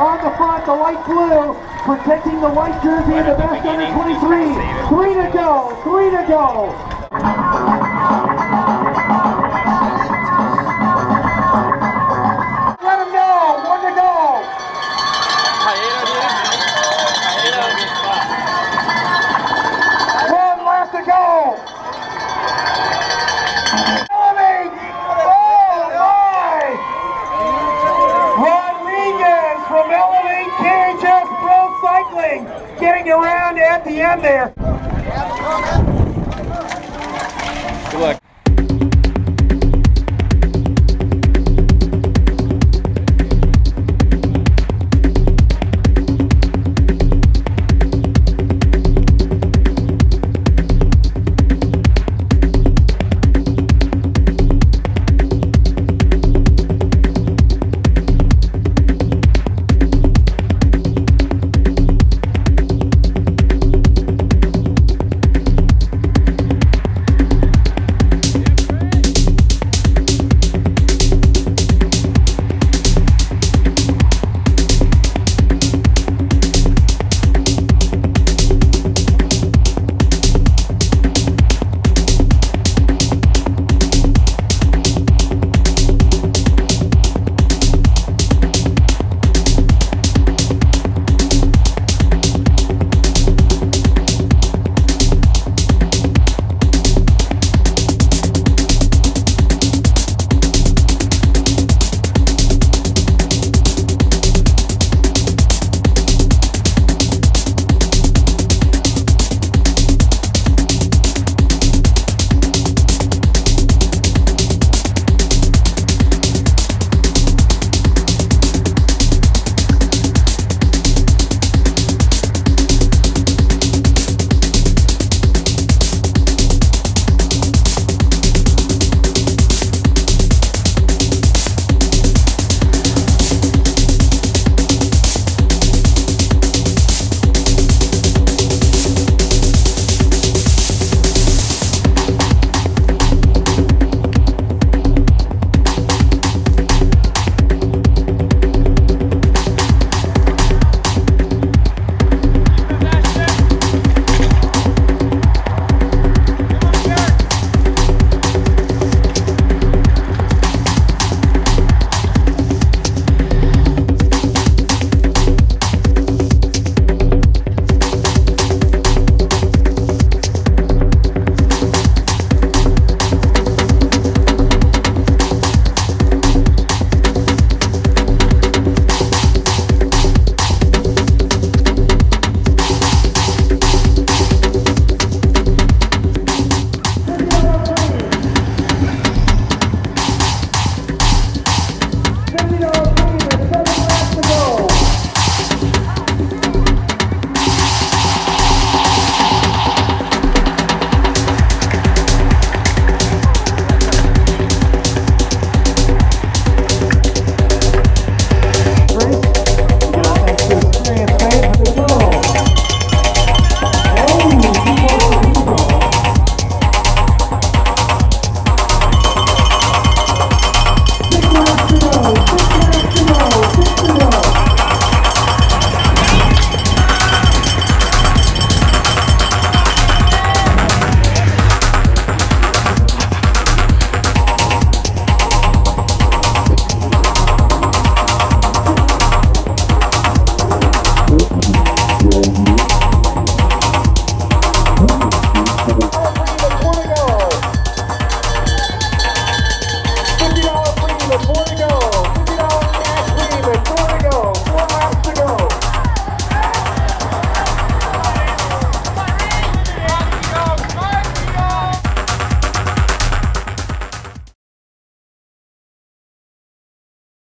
on the front, the light blue, protecting the white jersey of the best under 23. Three to go, three to go. getting around at the end there.